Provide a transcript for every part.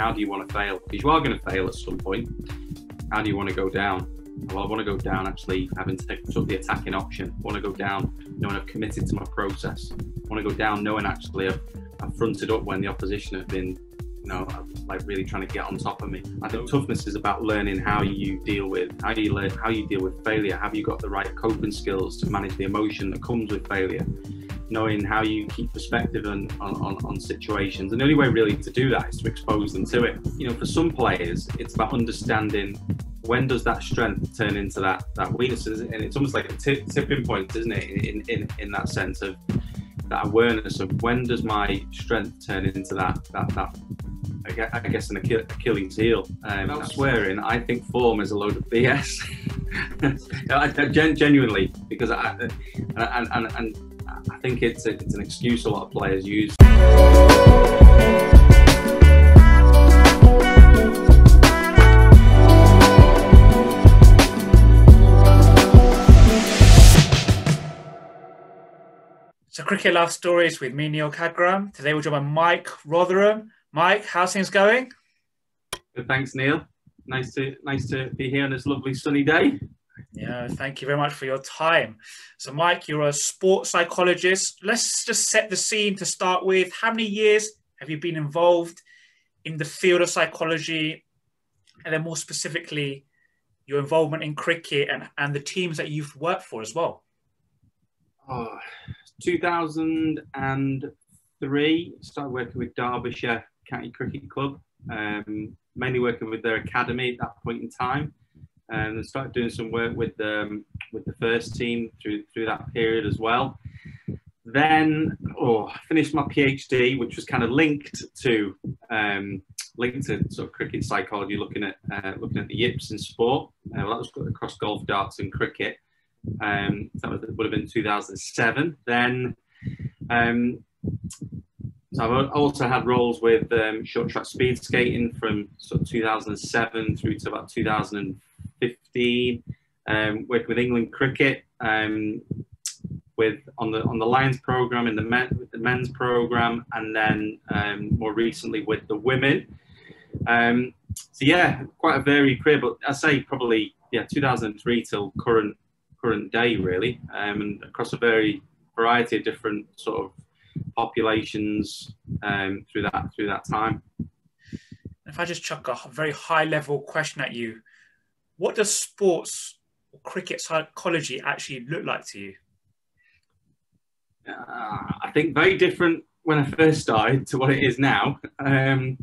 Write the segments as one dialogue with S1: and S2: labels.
S1: how do you want to fail? Because you are going to fail at some point. How do you want to go down? Well, I want to go down actually having took the attacking option. I want to go down knowing I've committed to my process. I want to go down knowing actually I've, I've fronted up when the opposition have been, you know, like really trying to get on top of me. I think toughness is about learning how you deal with how you learn how you deal with failure. Have you got the right coping skills to manage the emotion that comes with failure? Knowing how you keep perspective on, on, on, situations. And the only way really to do that is to expose them to it. You know, for some players, it's about understanding when does that strength turn into that that weakness, and it's almost like a tipping point, isn't it? In, in in that sense of that awareness of when does my strength turn into that that that I guess an Achilles heel. Um, swearing, I think form is a load of BS. genuinely, because I and, and, and I think it's, a, it's an excuse a lot of players use.
S2: So Cricket Life Stories with me, Neel Khagram. Today we're joined by Mike Rotheram. Mike, how's things going?
S1: Good, thanks, Neel. Nice to nice to be here on this lovely sunny day.
S2: Yeah, thank you very much for your time. So, Mike, you're a sports psychologist. Let's just set the scene to start with. How many years have you been involved in the field of psychology? And then, more specifically, your involvement in cricket and, and the teams that you've worked for as well?
S1: Oh, 2003, started working with Derbyshire County Cricket Club, um, mainly working with their academy at that point in time and started doing some work with um, with the first team through through that period as well. Then, oh, I finished my PhD, which was kind of linked to um, linked to sort of cricket psychology, looking at uh, looking at the yips in sport. Uh, well, that was across golf, darts, and cricket. Um, that would have been 2007. Then, um, so I've also had roles with um, short track speed skating from sort of 2007 through to about 2000. 15, um, working with England cricket, um, with on the on the Lions program in the, men, the men's program, and then um, more recently with the women. Um, so yeah, quite a varied career, but I say probably yeah 2003 till current current day really, um, and across a very variety of different sort of populations um, through that through that time.
S2: If I just chuck a very high level question at you, what does sports or cricket psychology actually look like to you?
S1: Uh, I think very different when I first started to what it is now. Um,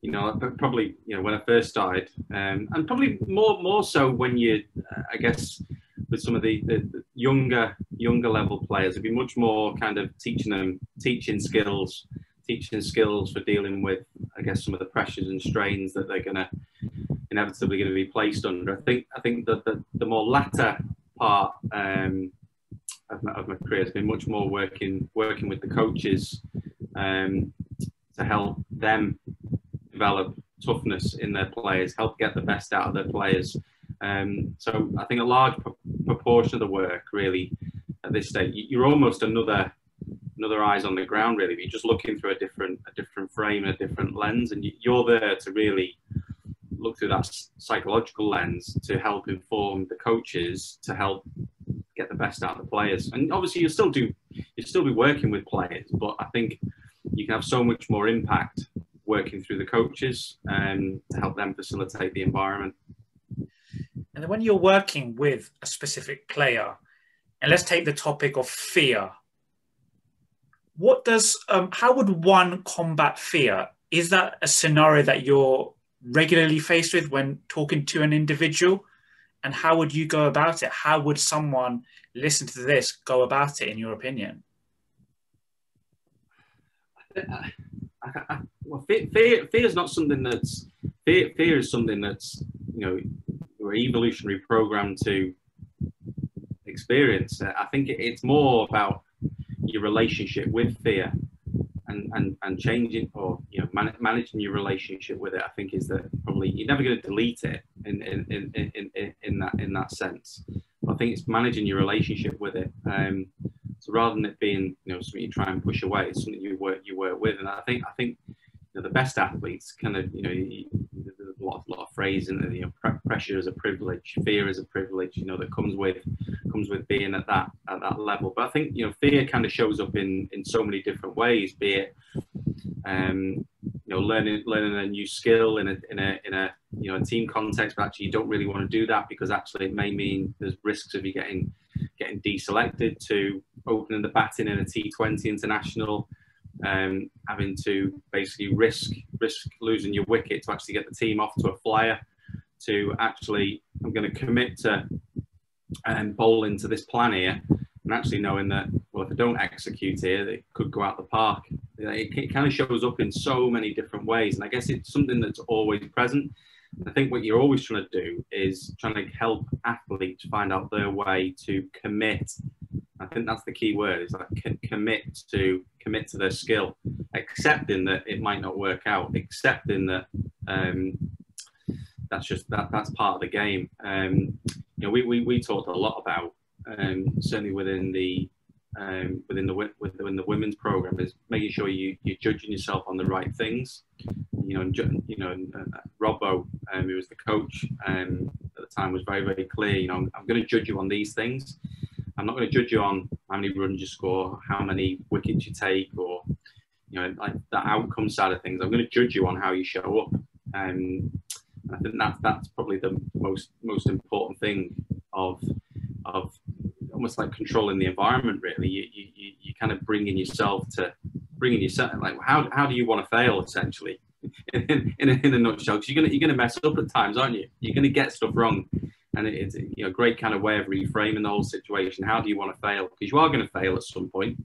S1: you know, probably you know when I first started, um, and probably more more so when you, uh, I guess, with some of the, the, the, younger younger level players, it'd be much more kind of teaching them teaching skills, teaching skills for dealing with, I guess, some of the pressures and strains that they're going to inevitably going to be placed under. I think I think that the, the more latter part um, of, my, of, my, career has been much more working working with the coaches um, to help them develop toughness in their players, help get the best out of their players. Um, so I think a large proportion of the work really at this stage, you're almost another another eyes on the ground really. You're just looking through a different a different frame, a different lens, and you're there to really look through that psychological lens to help inform the coaches to help get the best out of the players. And obviously, you still do, you still be working with players, but I think you can have so much more impact working through the coaches and to help them facilitate the environment.
S2: And then when you're working with a specific player, and let's take the topic of fear. What does, um, how would one combat fear? Is that a scenario that you're regularly faced with when talking to an individual? And how would you go about it? How would someone listen to this go about it, in your opinion?
S1: I, I, well, fear, fear, fear is not something that's fear. Fear is something that's you know we're evolutionary programmed to experience. I think it's more about your relationship with fear and, and, and changing or you know man, managing your relationship with it, I think is that probably you're never going to delete it in in, in, in, in that in that sense. I think it's managing your relationship with it. Um, so rather than it being you know something you try and push away, it's something you work you work with. And I think I think you know, the best athletes kind of you know a lot, lot of phrase and you know pressure is a privilege fear is a privilege you know that comes with comes with being at that at that level. But i think you know fear kind of shows up in in so many different ways be it um you know learning learning a new skill in a in a in a you know a team context but actually you don't really want to do that because actually it may mean there's risks of you getting getting deselected to opening the batting in a T20 international um, having to basically risk risk losing your wicket to actually get the team off to a flyer. To actually, I'm going to commit to um, bowl into this plan here, and actually knowing that well, if I don't execute here, it could go out the park. It, it kind of shows up in so many different ways, and I guess it's something that's always present. I think what you're always trying to do is trying to help athletes find out their way to commit I think that's the key word is like commit to commit to their skill, accepting that it might not work out, accepting that um, that's just that that's part of the game. Um, you know, we, we, we talked a lot about um, certainly within the um, within the within the women's program is making sure you you're judging yourself on the right things. You know, and, you know, uh, Robbo, um, who was the coach um, at the time, was very very clear. You know, I'm, I'm going to judge you on these things I'm not going to judge you on how many runs you score, how many wickets you take, or you know, like the outcome side of things. I'm going to judge you on how you show up. Um, I think that's that's probably the most most important thing of of almost like controlling the environment. Really, you you you kind of bringing yourself to bringing yourself like how how do you want to fail essentially in, in, a, in a nutshell? Because you're gonna you're gonna mess up at times, aren't you? You're gonna get stuff wrong and it's you know a great kind of way of reframing the whole situation. How do you want to fail? Because you are going to fail at some point.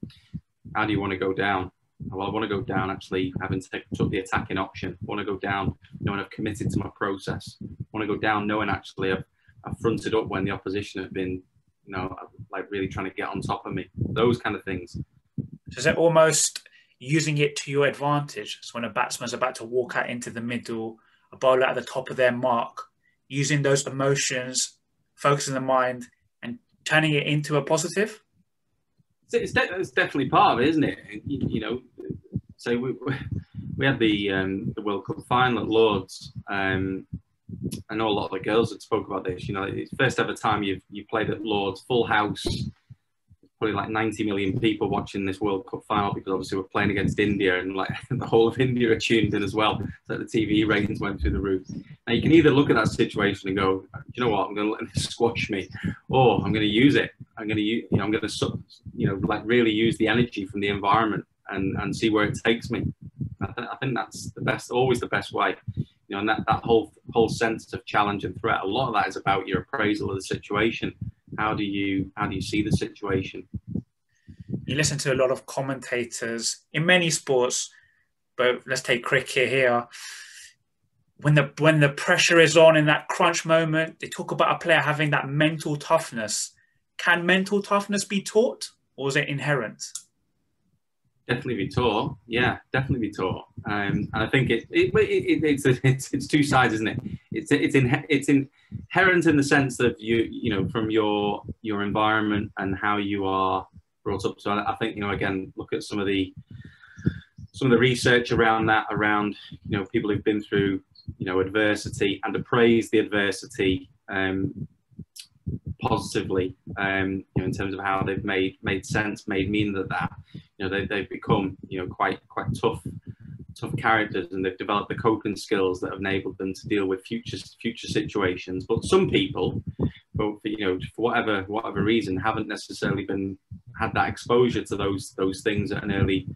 S1: How do you want to go down? Well, I want to go down actually having took the attacking option. I want to go down knowing I've committed to my process. I want to go down knowing actually I've, I've fronted up when the opposition have been, you know, like really trying to get on top of me. Those kind of things.
S2: So is it almost using it to your advantage? So when a batsman's about to walk out into the middle, a bowler at the top of their mark, using those emotions, focusing the mind, and turning it into a positive?
S1: It's, de- it's definitely part of it, isn't it? You, you know, so we, we had the um, the World Cup final at Lords. Um, I know a lot of the girls that spoke about this. You know, it's first ever time you've you played at Lords, full house, probably like 90 million people watching this World Cup final because obviously we're playing against India and like the whole of India are tuned in as well. So the TV ratings went through the roof. Now you can either look at that situation and go, you know what, I'm going to let this squash me, or I'm going to use it. I'm going to, you know, I'm going to, you know, like really use the energy from the environment and and see where it takes me. I, th- I think that's the best, always the best way. You know, and that, that whole whole sense of challenge and threat. A lot of that is about your appraisal of the situation how do you how do you see the situation?
S2: You listen to a lot of commentators in many sports, but let's take cricket here. When the when the pressure is on in that crunch moment, they talk about a player having that mental toughness. Can mental toughness be taught, or is it inherent?
S1: Definitely be taught. Yeah, definitely be. Um, and I think it, it, it, it's, it's it's two sides, isn't it? It's it's in it's inherent in the sense of you you know from your your environment and how you are brought up. So I, I think you know again look at some of the some of the research around that around you know people who've been through you know adversity and appraise the adversity um, positively um, you know, in terms of how they've made made sense, made meaning of that. You know, they, they've become you know quite quite tough tough characters and they've developed the coping skills that have enabled them to deal with future future situations. But some people, for, you know, for whatever whatever reason, haven't necessarily been had that exposure to those those things at an early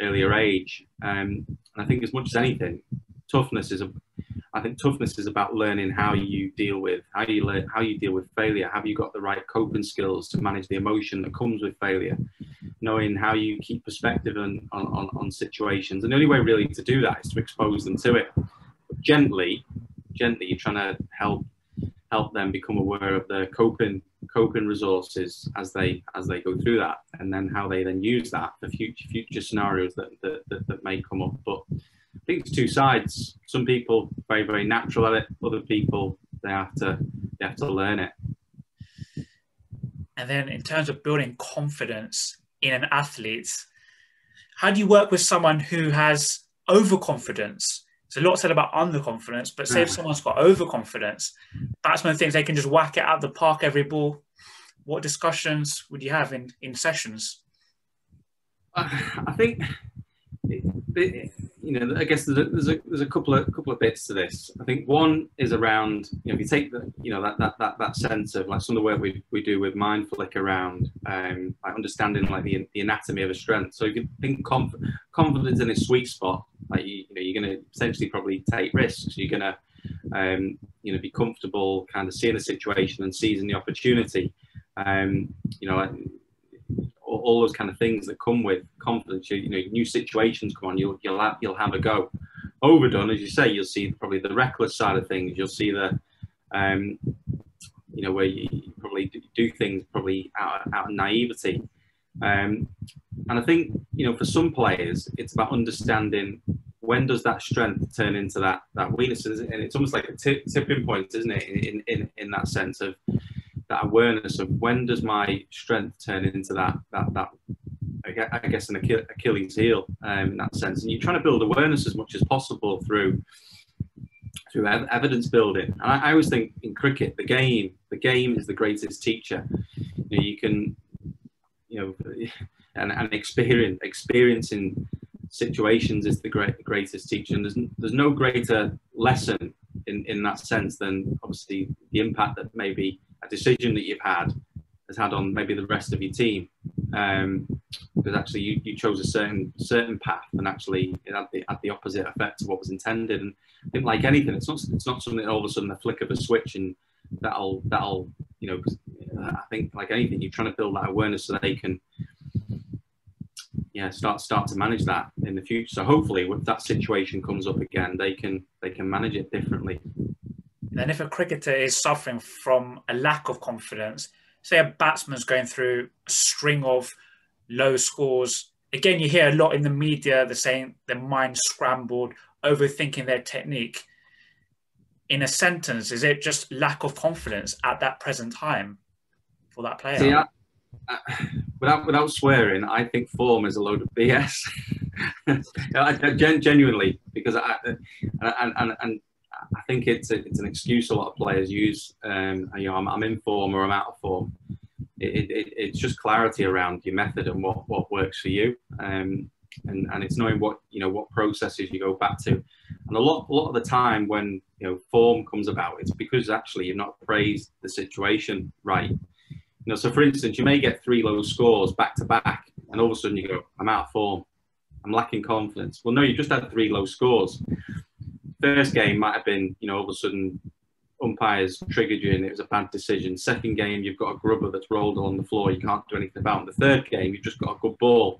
S1: earlier age. Um, and I think as much as anything, toughness is a I think toughness is about learning how you deal with how you learn how you deal with failure. Have you got the right coping skills to manage the emotion that comes with failure? Knowing how you keep perspective on, on, on situations. And the only way really to do that is to expose them to it. But gently, gently, you're trying to help help them become aware of their coping coping resources as they as they go through that, and then how they then use that for future future scenarios that that, that, that may come up. But I think it's two sides. Some people very very natural at it. Other people they have to they have to learn it.
S2: And then in terms of building confidence in an athlete, how do you work with someone who has overconfidence. There's a lot said about underconfidence, but say if hmm. someone's got overconfidence, batsmen think they can just whack it out the park every ball. What discussions would you have in, in sessions?
S1: I think you know, I guess there's a, there's a, a couple of couple of bits to this. I think one is around, you know, if you take the, you know, that that that, that sense of like some of the work we, we do with Mindflick around um, like understanding like the, the anatomy of a strength. So you can think conf- confidence in a sweet spot. Like you, you know, you're going to essentially probably take risks. You're going to, um, you know, be comfortable, kind of seeing the situation and seizing the opportunity. Um, you know, all those kind of things that come with confidence. You, you know, new situations come on, you'll you'll have, you'll have a go. Overdone, as you say, you'll see probably the reckless side of things. You'll see the, um, you know, where you probably do things probably out, out of naivety. Um, and I think you know, for some players, it's about understanding when does that strength turn into that that weakness, and it's almost like a t- tipping point, isn't it? In in in that sense of that awareness of when does my strength turn into that that that I guess an Achilles heel um, in that sense, and you're trying to build awareness as much as possible through through evidence building. And I, I always think in cricket, the game the game is the greatest teacher. You, know, you can you know and, and experience experiencing situations is the great, greatest teacher. And there's, there's no greater lesson in, in that sense than obviously the impact that maybe a decision that you've had has had on maybe the rest of your team. Um, because actually you, you chose a certain certain path and actually it had the, had the opposite effect to what was intended. And I think like anything, it's not it's not something all of a sudden a flick of a switch and that'll that'll you know. I think like anything, you're trying to build that awareness so they can yeah start start to manage that in the future. So hopefully, if that situation comes up again, they can they can manage it differently.
S2: And if a cricketer is suffering from a lack of confidence, say a batsman's going through a string of low scores, again, you hear a lot in the media, they're saying their mind scrambled, overthinking their technique. In a sentence, is it just lack of confidence at that present time for that player?
S1: Without without swearing, I think form is a load of BS. genuinely, because I and, and, and I think it's a, it's an excuse a lot of players use. Um, you know, I'm, I'm, in form or I'm out of form. It, it, it's just clarity around your method and what, what works for you. Um, and, and it's knowing what you know what processes you go back to. And a lot a lot of the time when you know form comes about, it's because actually you've not praised the situation right. You know, so for instance, you may get three low scores back to back, and all of a sudden you go, I'm out of form. I'm lacking confidence. Well, no, you just had three low scores first game might have been, you know, all of a sudden umpires triggered you and it was a bad decision. Second game, you've got a grubber that's rolled on the floor, you can't do anything about. It. The third game, you've just got a good ball.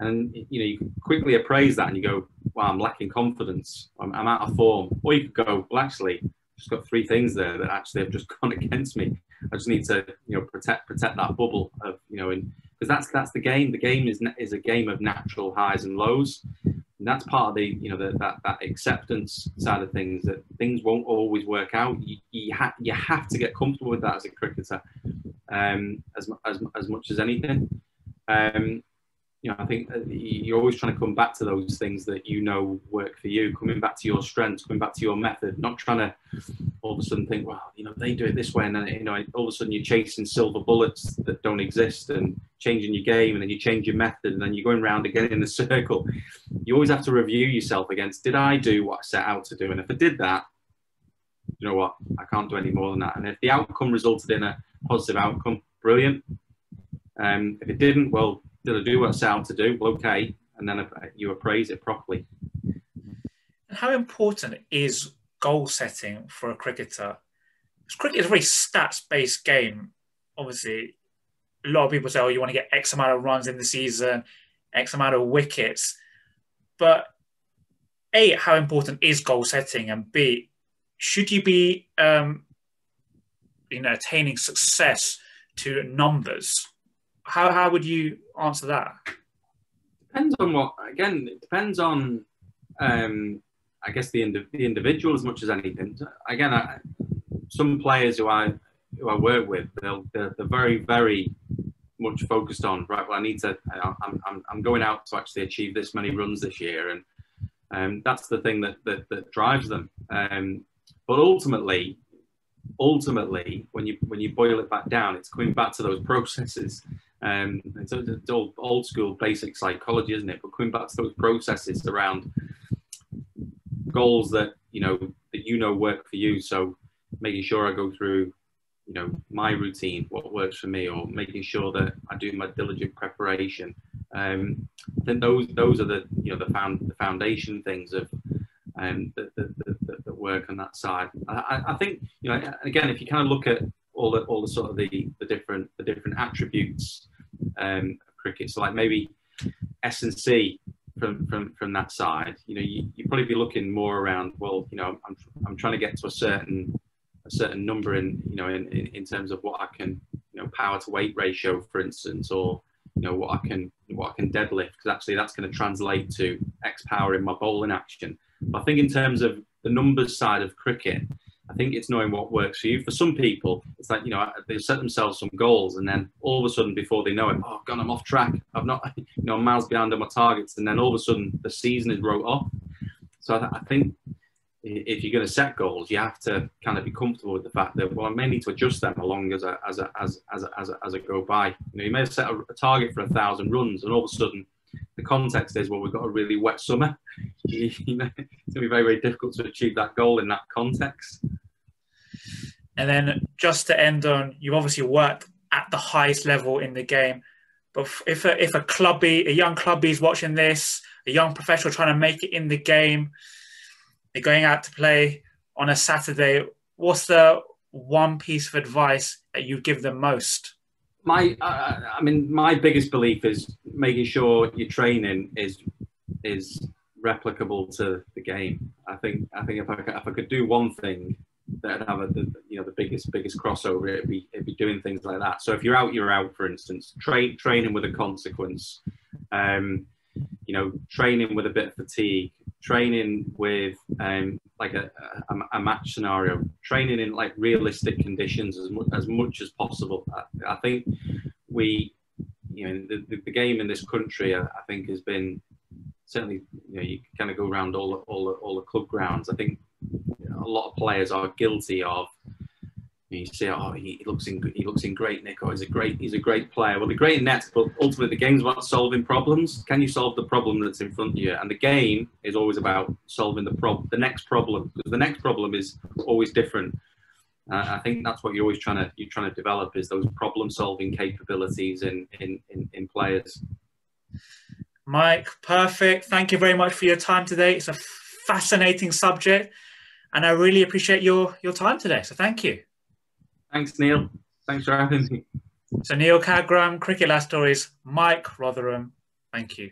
S1: And you know, you quickly appraise that and you go, Wow, I'm lacking confidence. I'm, I'm out of form. Or you could go, Well, actually, I've just got three things there that actually have just gone against me. I just need to, you know, protect protect that bubble of, you know, and because that's that's the game. The game is is a game of natural highs and lows. And that's part of the you know the, that that acceptance side of things that things won't always work out. You you, ha- you have to get comfortable with that as a cricketer, um, as as as much as anything. Um, you know, I think you're always trying to come back to those things that you know work for you, coming back to your strengths, coming back to your method, not trying to all of a sudden think, well, you know, they do it this way, and then you know, all of a sudden you're chasing silver bullets that don't exist, and changing your game, and then you change your method, and then you're going around again in the circle. You always have to review yourself against, did I do what I set out to do? And if I did that, you know what, I can't do any more than that. And if the outcome resulted in a positive outcome, brilliant. Um, if it didn't, well, did I do what I set out to do? Well, okay. And then you appraise it properly.
S2: And how important is goal setting for a cricketer? Because cricket is a very stats based game. Obviously, a lot of people say, oh, you want to get X amount of runs in the season, X amount of wickets. But A, how important is goal setting? And B, should you be um, you know, attaining success to numbers? how how would you answer that?
S1: Depends on what. Again, it depends on. Um, I guess the indi- the individual as much as anything. Again, I, some players who I who I work with, they'll they're, they're very very much focused on right. Well, I need to. I'm I'm I'm going out to actually achieve this many runs this year, and Um, that's the thing that that, that drives them. Um, but ultimately, ultimately, when you when you boil it back down, it's coming back to those processes. Um, it's, it's old, old school basic psychology, isn't it? But coming back to those processes around goals that you know that you know work for you. So making sure I go through you know my routine, what works for me, or making sure that I do my diligent preparation. Um, I think those those are the you know the found the foundation things of um, that, that, that, that work on that side. I, I think you know again if you kind of look at all the all the sort of the, the different the different attributes um, of cricket, so like maybe S and C from from from that side, you know, you you probably be looking more around. Well, you know, I'm I'm trying to get to a certain a certain number in you know in, in, in terms of what I can you know power to weight ratio, for instance, or you know what I can what I can deadlift because actually that's going to translate to X power in my bowling action. But I think in terms of the numbers side of cricket, I think it's knowing what works for you. For some people, it's like, you know, they set themselves some goals and then all of a sudden before they know it, oh God, I'm off track. I've not, you know, I'm miles behind on my targets. And then all of a sudden the season is wrote off. So I, I think if you're going to set goals, you have to kind of be comfortable with the fact that, well, I may need to adjust them along as, a, as, a, as, as, as, as I go by. You know, you may have set a, a target for a thousand runs and all of a sudden the context is, well, we've got a really wet summer. you know, it's going to be very, very difficult to achieve that goal in that context.
S2: And then just to end on, you obviously worked at the highest level in the game. But if a, if a clubby, a young clubby is watching this, a young professional trying to make it in the game, they're going out to play on a Saturday, what's the one piece of advice that you give them most?
S1: My, uh, I mean, my biggest belief is making sure your training is is replicable to the game. I think I think if I if I could do one thing that have a, the, you know the biggest biggest crossover, it'd be it'd be doing things like that. So if you're out, you're out. For instance, train training with a consequence. Um, you know, training with a bit of fatigue, training with um, like a, a, a, match scenario, training in like realistic conditions as, mu- as much as possible. I, I think we, you know, the, the, game in this country, I, I think has been certainly, you know, you kind of go around all all all the club grounds. I think a lot of players are guilty of you say, oh, he looks in he looks in great nick, or he's a great he's a great player. Well, the great in nets, but ultimately the game's about solving problems. Can you solve the problem that's in front of you? And the game is always about solving the problem, the next problem, because the next problem is always different. Uh, I think that's what you're always trying to you're trying to develop is those problem solving capabilities in, in in in players.
S2: Mike, perfect. Thank you very much for your time today. It's a fascinating subject, and I really appreciate your your time today. So thank you.
S1: Thanks, Neel. Thanks for having me.
S2: So Neel Khagram, Cricket Life Stories, Mike Rotheram. Thank you.